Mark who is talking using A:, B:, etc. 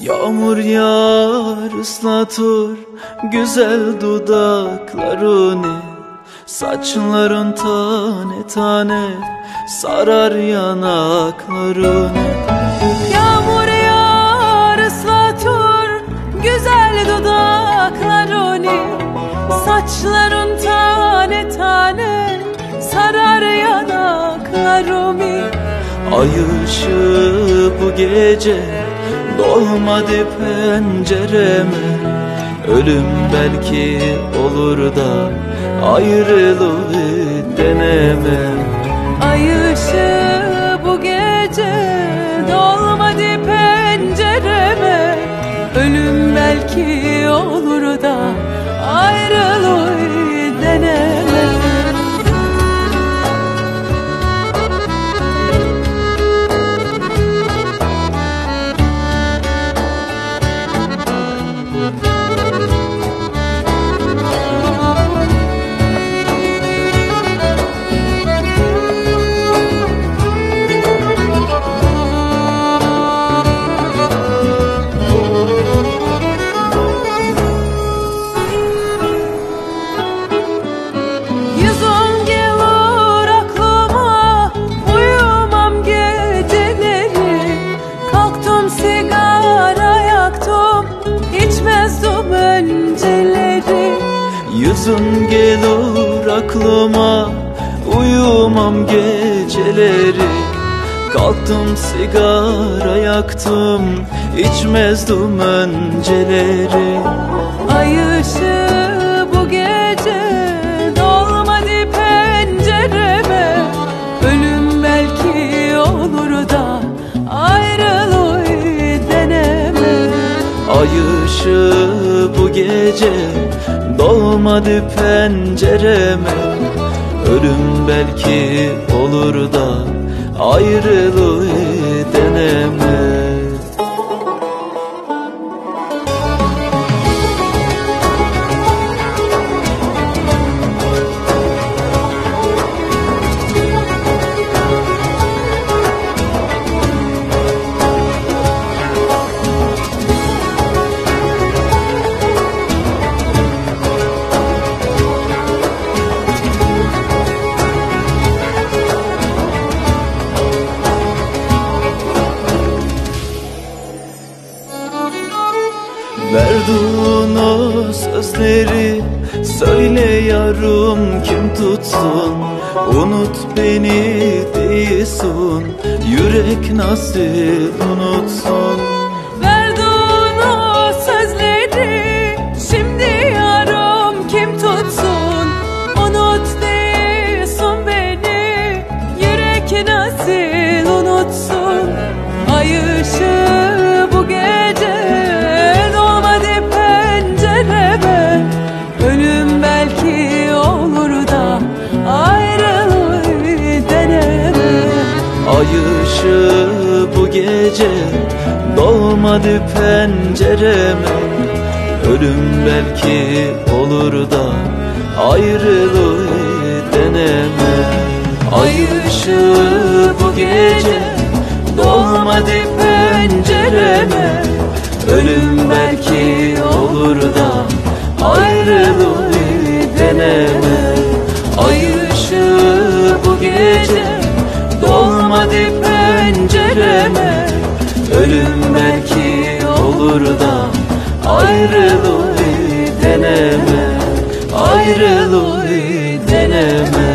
A: Yağmur yağar ıslatır güzel dudaklarını. Saçların tane tane sarar yanaklarını.
B: Yağmur yağar ıslatır güzel dudaklarını. Saçların tane tane sarar yanaklarımı
A: Ay ışığı bu gece dolmadı pencereme Ölüm belki olur da ayrılığı deneme.
B: Ay ışığı bu gece Yüzün gelir aklıma Uyumam geceleri. Kalktım sigara yaktım içmezdim önceleri. Ay ışığı bu gece Dolmadı pencereme. Ölüm belki olur da Ayrılığı deneme.
A: Ay ışığı bu gece dolmadı pencereme. Ölüm belki olur da ayrılığı deneme Verduğun o sözleri söyle yarım kim tutsun? Unut beni değilsin yürek nasıl unutsun
B: Ay ışığı bu gece dolmadı pencereme. Ölüm belki olur da ayrılığı deneme.
A: Ay ışığı bu gece dolmadı pencereme. Ölüm belki olur da ayrılığı ayrılığı deneme